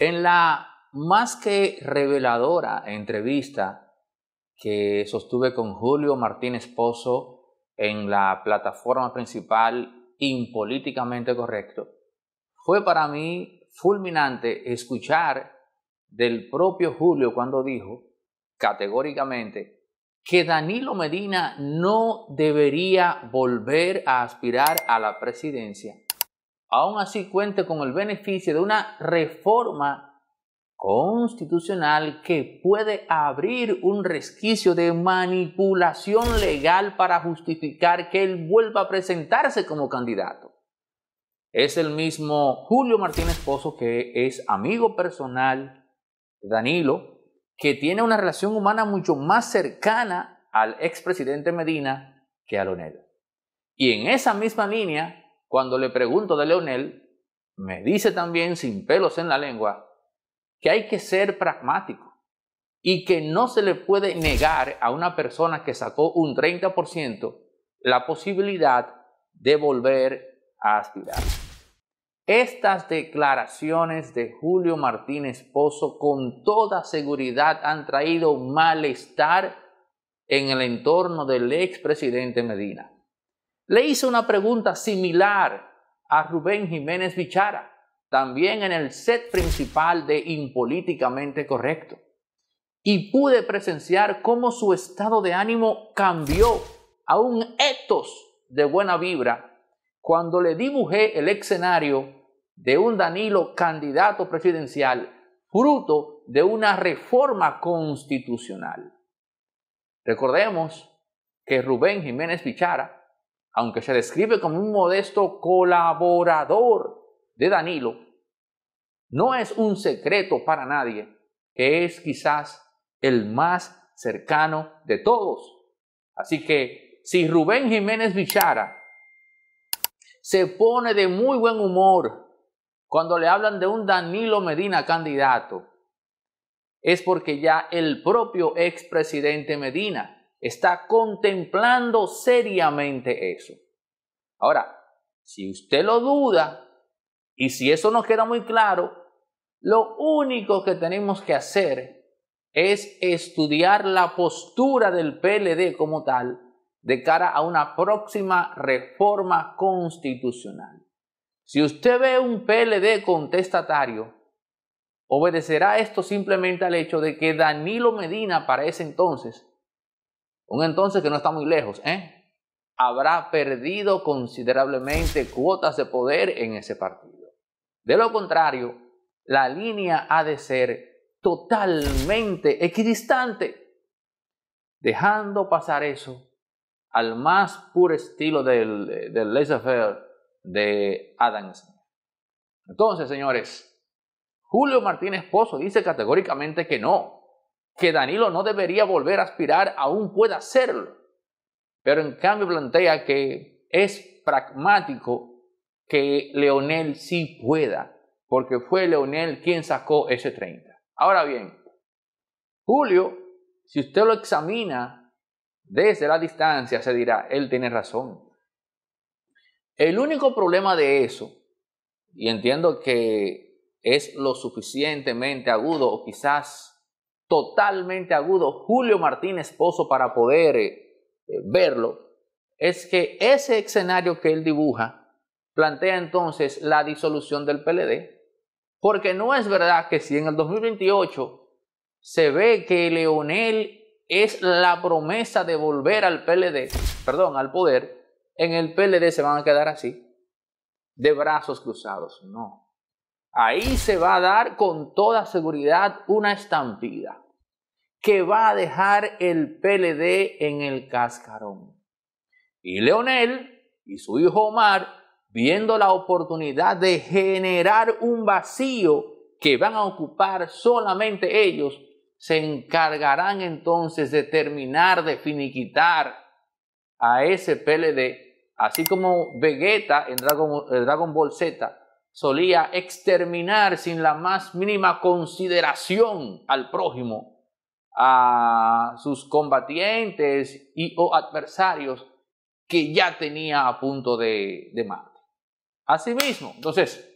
En la más que reveladora entrevista que sostuve con Julio Martínez Pozo en la plataforma principal Impolíticamente Correcto, fue para mí fulminante escuchar del propio Julio cuando dijo categóricamente que Danilo Medina no debería volver a aspirar a la presidencia, aún así cuente con el beneficio de una reforma constitucional que puede abrir un resquicio de manipulación legal para justificar que él vuelva a presentarse como candidato. Es el mismo Julio Martínez Pozo, que es amigo personal de Danilo, que tiene una relación humana mucho más cercana al expresidente Medina que a Leonel. Y en esa misma línea, cuando le pregunto de Leonel, me dice también sin pelos en la lengua que hay que ser pragmático y que no se le puede negar a una persona que sacó un 30% la posibilidad de volver a aspirar. Estas declaraciones de Julio Martínez Pozo con toda seguridad han traído malestar en el entorno del expresidente Medina. Le hice una pregunta similar a Rubén Jiménez Bichara también en el set principal de Impolíticamente Correcto. Y pude presenciar cómo su estado de ánimo cambió a un etos de buena vibra cuando le dibujé el escenario de un Danilo candidato presidencial fruto de una reforma constitucional. Recordemos que Rubén Jiménez Pichara, aunque se describe como un modesto colaborador de Danilo, no es un secreto para nadie que es quizás el más cercano de todos. Así que si Rubén Jiménez Bichara se pone de muy buen humor cuando le hablan de un Danilo Medina candidato, es porque ya el propio expresidente Medina está contemplando seriamente eso. Ahora, si usted lo duda, y si eso nos queda muy claro, lo único que tenemos que hacer es estudiar la postura del PLD como tal de cara a una próxima reforma constitucional. Si usted ve un PLD contestatario, obedecerá esto simplemente al hecho de que Danilo Medina para ese entonces, un entonces que no está muy lejos, ¿eh? habrá perdido considerablemente cuotas de poder en ese partido. De lo contrario, la línea ha de ser totalmente equidistante, dejando pasar eso al más puro estilo del, del laissez-faire de Adam Smith. Entonces, señores, Julio Martínez Pozo dice categóricamente que no, que Danilo no debería volver a aspirar, aún puede hacerlo, pero en cambio plantea que es pragmático que Leonel sí pueda, porque fue Leonel quien sacó ese 30. Ahora bien, Julio, si usted lo examina desde la distancia, se dirá, él tiene razón. El único problema de eso, y entiendo que es lo suficientemente agudo o quizás totalmente agudo Julio Martínez Pozo para poder eh, verlo, es que ese escenario que él dibuja plantea entonces la disolución del PLD, porque no es verdad que si en el 2028 se ve que Leonel es la promesa de volver al PLD, perdón, al poder, en el PLD se van a quedar así, de brazos cruzados. No. Ahí se va a dar con toda seguridad una estampida que va a dejar el PLD en el cascarón. Y Leonel y su hijo Omar viendo la oportunidad de generar un vacío que van a ocupar solamente ellos, se encargarán entonces de terminar de finiquitar a ese PLD, así como Vegeta en Dragon, Dragon Ball Z solía exterminar sin la más mínima consideración al prójimo, a sus combatientes y o adversarios que ya tenía a punto de, de matar a sí mismo. Entonces,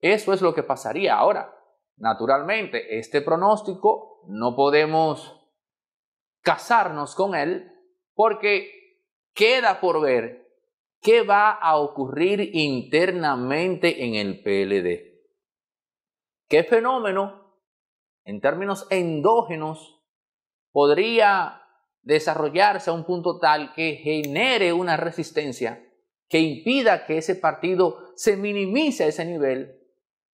eso es lo que pasaría ahora. Naturalmente, este pronóstico no podemos casarnos con él porque queda por ver qué va a ocurrir internamente en el PLD. ¿Qué fenómeno, en términos endógenos, podría desarrollarse a un punto tal que genere una resistencia que impida que ese partido se minimice a ese nivel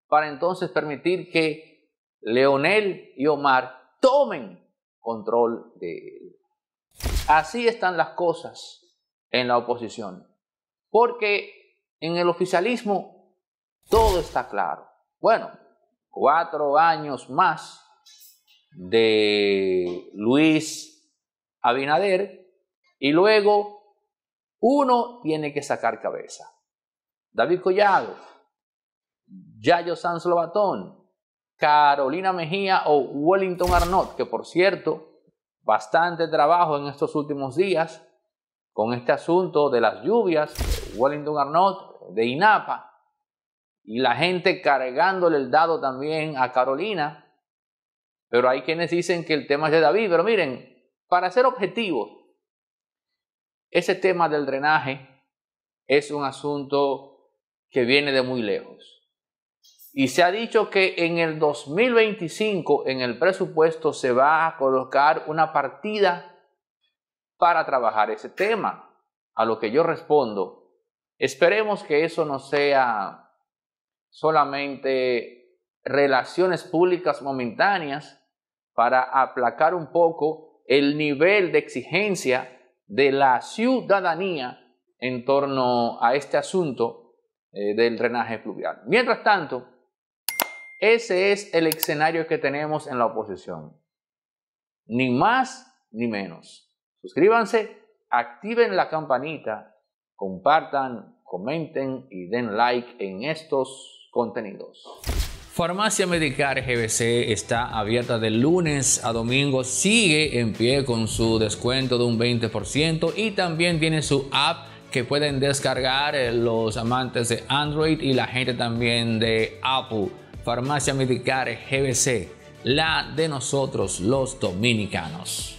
para entonces permitir que Leonel y Omar tomen control de él. Así están las cosas en la oposición, porque en el oficialismo todo está claro. Bueno, cuatro años más de Luis Abinader y luego uno tiene que sacar cabeza. David Collado, Yayo Sanz Lobatón, Carolina Mejía o Wellington Arnott, que por cierto, bastante trabajo en estos últimos días con este asunto de las lluvias, Wellington Arnott, de INAPA, y la gente cargándole el dado también a Carolina, pero hay quienes dicen que el tema es de David, pero miren, para ser objetivos, ese tema del drenaje es un asunto que viene de muy lejos. Y se ha dicho que en el 2025 en el presupuesto se va a colocar una partida para trabajar ese tema. A lo que yo respondo, esperemos que eso no sea solamente relaciones públicas momentáneas para aplacar un poco el nivel de exigencia de la ciudadanía en torno a este asunto eh, del drenaje fluvial. Mientras tanto, ese es el escenario que tenemos en la oposición. Ni más ni menos. Suscríbanse, activen la campanita, compartan, comenten y den like en estos contenidos. Farmacia Medicar GBC está abierta de lunes a domingo, sigue en pie con su descuento de un 20% y también tiene su app que pueden descargar eh, los amantes de Android y la gente también de Apple. Farmacia Medicar GBC, la de nosotros los dominicanos.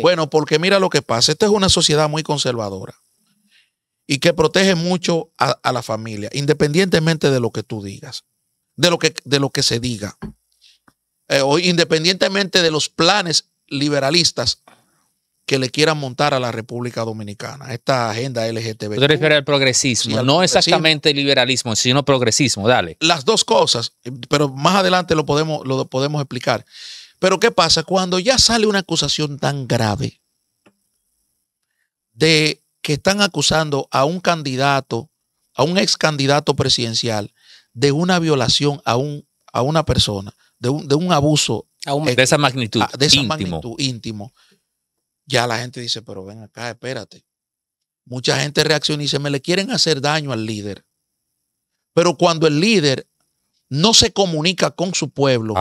Bueno, porque mira lo que pasa, esta es una sociedad muy conservadora y que protege mucho a, la familia, independientemente de lo que tú digas, de lo que, de lo que se diga, eh, o independientemente de los planes liberalistas que le quieran montar a la República Dominicana, esta agenda LGTB. Tú refieres al progresismo, no exactamente liberalismo, sino progresismo, dale. Las dos cosas, pero más adelante lo podemos, lo podemos explicar. Pero ¿qué pasa? Cuando ya sale una acusación tan grave de que están acusando a un candidato, a un ex candidato presidencial, de una violación a, un, a una persona, de un, de un abuso. de esa magnitud. De esa magnitud íntimo ya la gente dice, pero ven acá, espérate. Mucha gente reacciona y dice, me le quieren hacer daño al líder. Pero cuando el líder no se comunica con su pueblo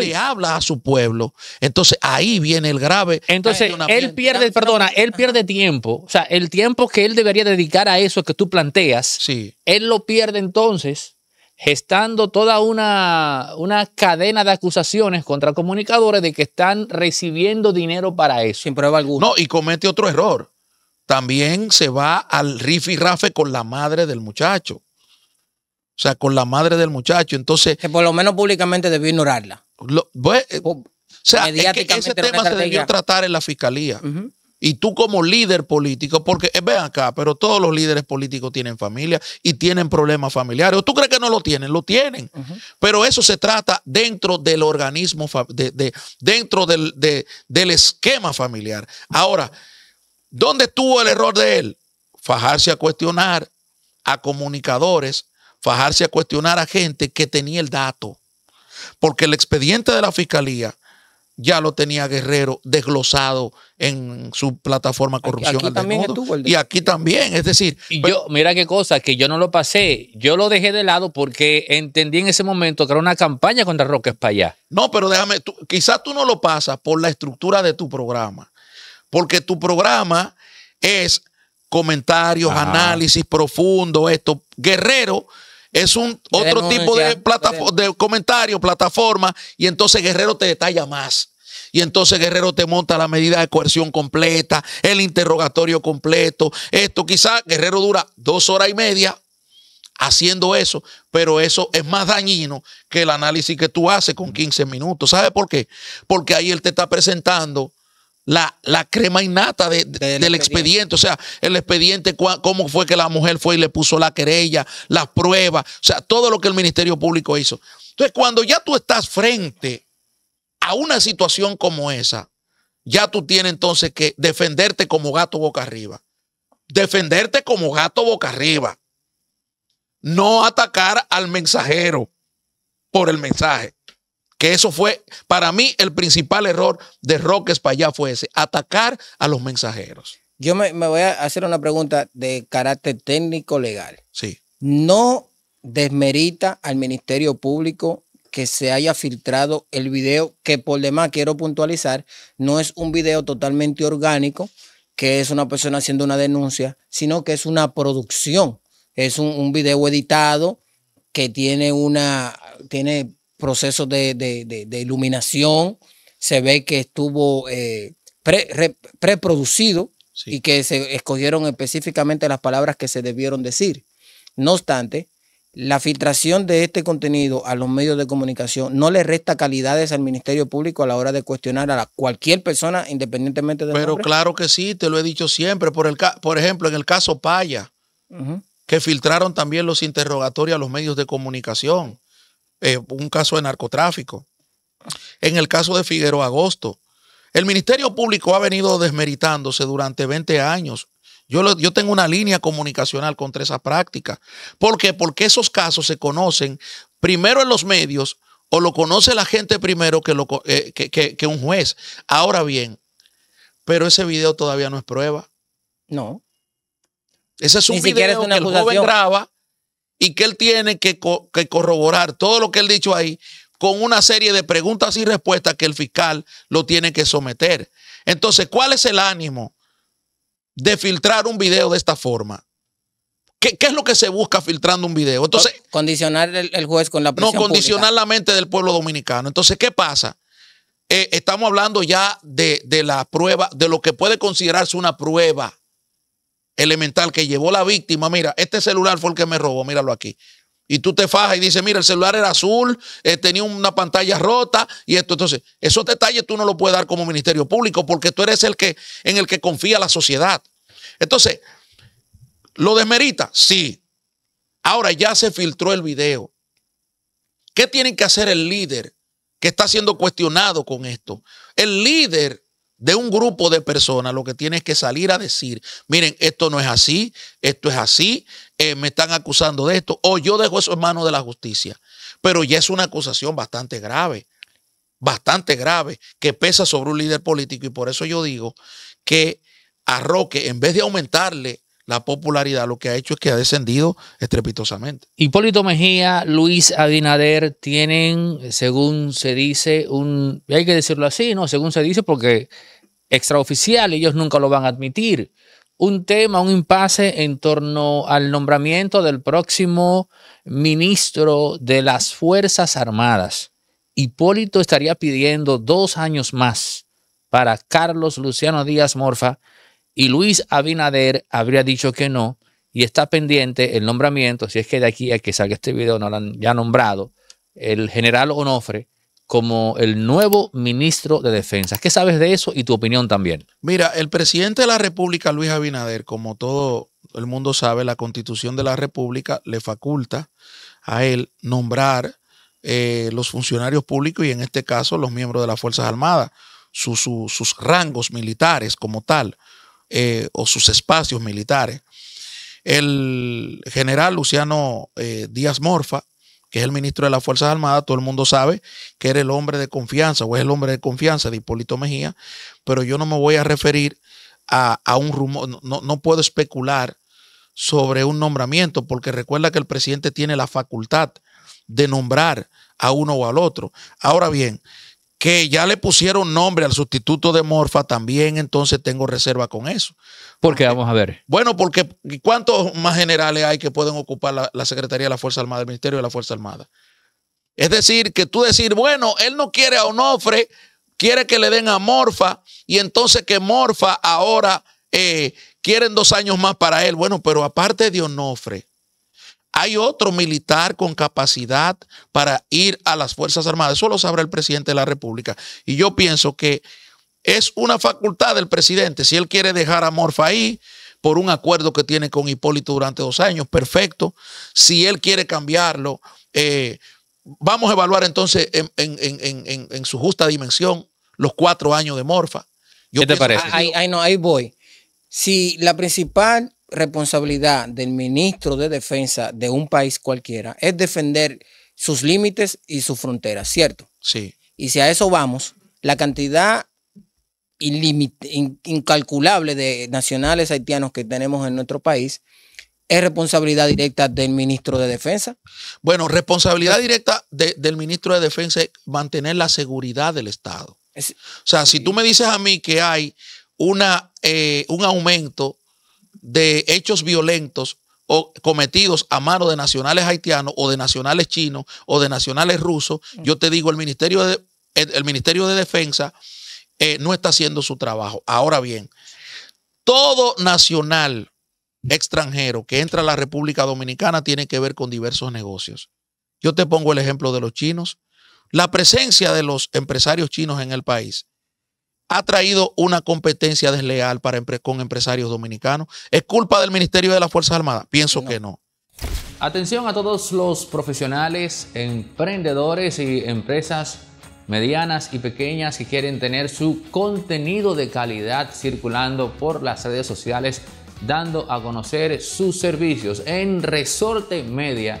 y le habla a su pueblo, entonces ahí viene el grave. Entonces él pierde, perdona, él pierde tiempo. O sea, el tiempo que él debería dedicar a eso que tú planteas, sí. él lo pierde entonces gestando toda una, una, cadena de acusaciones contra comunicadores de que están recibiendo dinero para eso. Sin prueba alguna. No, y comete otro error. También se va al rifi rafe con la madre del muchacho. O sea, con la madre del muchacho. Entonces. Que por lo menos públicamente debió ignorarla. Eh, o sea, ese tema se debió tratar en la fiscalía. Y tú como líder político, porque eh, ven acá, pero todos los líderes políticos tienen familia y tienen problemas familiares. ¿O tú crees que no lo tienen? Lo tienen. Pero eso se trata dentro del organismo, de, dentro del, del esquema familiar. Ahora, ¿dónde estuvo el error de él? Fajarse a cuestionar a comunicadores, fajarse a cuestionar a gente que tenía el dato. Porque el expediente de la fiscalía ya lo tenía Guerrero desglosado en su plataforma corrupción. Aquí, también y aquí también, es decir. Y yo, mira qué cosa, que yo no lo pasé, yo lo dejé de lado porque entendí en ese momento que era una campaña contra Roque España. No, pero déjame, quizás tú no lo pasas por la estructura de tu programa, porque tu programa es comentarios, análisis profundo, esto. Guerrero es un otro tipo de, de comentario, plataforma, y entonces Guerrero te detalla más. Y entonces Guerrero te monta la medida de coerción completa, el interrogatorio completo. Esto quizás Guerrero dura dos horas y media haciendo eso, pero eso es más dañino que el análisis que tú haces con 15 minutos. ¿Sabe por qué? Porque ahí él te está presentando la, la crema innata del, expediente. O sea, el expediente, cómo fue que la mujer fue y le puso la querella, las pruebas, o sea, todo lo que el Ministerio Público hizo. Entonces, cuando ya tú estás frente a una situación como esa, ya tú tienes entonces que defenderte como gato boca arriba. Defenderte como gato boca arriba. No atacar al mensajero por el mensaje. Que eso fue, para mí, el principal error de Roques para allá fue ese, atacar a los mensajeros. Yo me, me, voy a hacer una pregunta de carácter técnico legal. Sí. No desmerita al Ministerio Público que se haya filtrado el video, que por demás quiero puntualizar, no es un video totalmente orgánico, que es una persona haciendo una denuncia, sino que es una producción, es un, video editado que tiene una, tiene procesos de, iluminación, se ve que estuvo eh, preproducido y que se escogieron específicamente las palabras que se debieron decir. No obstante, la filtración de este contenido a los medios de comunicación no le resta calidades al Ministerio Público a la hora de cuestionar a cualquier persona independientemente de Pero claro que sí, te lo he dicho siempre. Por, el, por ejemplo, en el caso Paya, que filtraron también los interrogatorios a los medios de comunicación, eh, un caso de narcotráfico. En el caso de Figueroa Agosto, el Ministerio Público ha venido desmeritándose durante 20 años yo, tengo una línea comunicacional contra esa práctica. ¿Por qué? Porque esos casos se conocen primero en los medios o lo conoce la gente primero que, lo, eh, que, un juez. Ahora bien, pero ese video todavía no es prueba. No. Ese es un video que el joven graba y que él tiene que, que corroborar todo lo que él ha dicho ahí con una serie de preguntas y respuestas que el fiscal lo tiene que someter. Entonces, ¿cuál es el ánimo de filtrar un video de esta forma? ¿Qué, es lo que se busca filtrando un video? Entonces, condicionar el, juez con la presión No, condicionar la mente del pueblo dominicano. Entonces, ¿qué pasa? Eh, estamos hablando ya de, de la prueba, de lo que puede considerarse una prueba elemental que llevó la víctima. Mira, este celular fue el que me robó, míralo aquí y tú te fajas y dices, mira, el celular era azul, eh, tenía una pantalla rota y esto. Entonces, esos detalles tú no los puedes dar como Ministerio Público porque tú eres el que en el que confía la sociedad. Entonces, ¿lo desmerita? Sí. Ahora ya se filtró el video. ¿Qué tiene que hacer el líder que está siendo cuestionado con esto? El líder de un grupo de personas lo que tiene es que salir a decir, miren, esto no es así, esto es así, eh, me están acusando de esto, o yo dejo eso en manos de la justicia. Pero ya es una acusación bastante grave, bastante grave, que pesa sobre un líder político y por eso yo digo que a Roque, en vez de aumentarle la popularidad, lo que ha hecho es que ha descendido estrepitosamente. Hipólito Mejía, Luis Abinader tienen, según se dice, un, hay que decirlo así, ¿no? Según se dice, porque extraoficial, ellos nunca lo van a admitir. Un tema, un impasse en torno al nombramiento del próximo ministro de las Fuerzas Armadas. Hipólito estaría pidiendo dos años más para Carlos Luciano Díaz Morfa y Luis Abinader habría dicho que no y está pendiente el nombramiento, si es que de aquí a que salga este video no lo han ya nombrado, el general Onofre como el nuevo ministro de Defensa. ¿Qué sabes de eso y tu opinión también? Mira, el presidente de la República, Luis Abinader, como todo el mundo sabe, la constitución de la República le faculta a él nombrar eh, los funcionarios públicos y en este caso los miembros de las Fuerzas Armadas, sus rangos militares como tal. Eh, o sus espacios militares. El general Luciano eh, Díaz Morfa, que es el ministro de las Fuerzas Armadas, todo el mundo sabe que era el hombre de confianza o es el hombre de confianza de Hipólito Mejía, pero yo no me voy a referir a, un rumor, no, no puedo especular sobre un nombramiento, porque recuerda que el presidente tiene la facultad de nombrar a uno o al otro. Ahora bien, que ya le pusieron nombre al sustituto de Morfa, también entonces tengo reserva con eso. ¿Por qué? Vamos a ver. Bueno, porque ¿cuántos más generales hay que pueden ocupar la, Secretaría de la Fuerza Armada, el Ministerio de la Fuerza Armada? Es decir, que tú decir, bueno, él no quiere a Onofre, quiere que le den a Morfa, y entonces que Morfa ahora eh, quieren dos años más para él. Bueno, pero aparte de Onofre, hay otro militar con capacidad para ir a las Fuerzas Armadas. Eso lo sabrá el presidente de la República. Y yo pienso que es una facultad del presidente. Si él quiere dejar a Morfa ahí por un acuerdo que tiene con Hipólito durante dos años, perfecto. Si él quiere cambiarlo, eh, vamos a evaluar entonces en, su justa dimensión los cuatro años de Morfa. ¿Qué te parece? Ahí, no, ahí voy. Si la principal responsabilidad del ministro de Defensa de un país cualquiera es defender sus límites y sus fronteras, ¿cierto? Sí. Y si a eso vamos, la cantidad incalculable de nacionales haitianos que tenemos en nuestro país es responsabilidad directa del ministro de Defensa. Bueno, responsabilidad directa del ministro de Defensa es mantener la seguridad del Estado. o sea, si tú me dices a mí que hay una, eh, un aumento de hechos violentos o cometidos a mano de nacionales haitianos o de nacionales chinos o de nacionales rusos, mm. yo te digo, el Ministerio de, el, Ministerio de Defensa eh, no está haciendo su trabajo. Ahora bien, todo nacional extranjero que entra a la República Dominicana tiene que ver con diversos negocios. Yo te pongo el ejemplo de los chinos. La presencia de los empresarios chinos en el país ha traído una competencia desleal para, con empresarios dominicanos. ¿Es culpa del Ministerio de las Fuerzas Armadas? Pienso que no. Atención a todos los profesionales, emprendedores y empresas medianas y pequeñas que quieren tener su contenido de calidad circulando por las redes sociales, dando a conocer sus servicios. En Resorte Media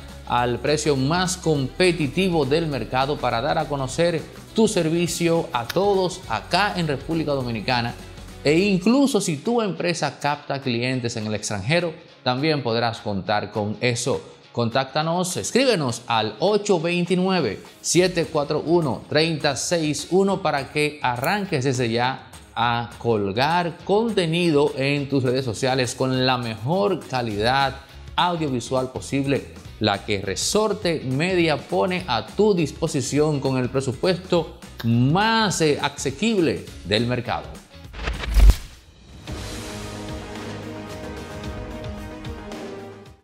al precio más competitivo del mercado para dar a conocer tu servicio a todos acá en República Dominicana e incluso si tu empresa capta clientes en el extranjero, también podrás contar con eso. Contáctanos, escríbenos al 829-741-361 para que arranques desde ya a colgar contenido en tus redes sociales con la mejor calidad audiovisual posible la que Resorte Media pone a tu disposición con el presupuesto más eh, asequible del mercado.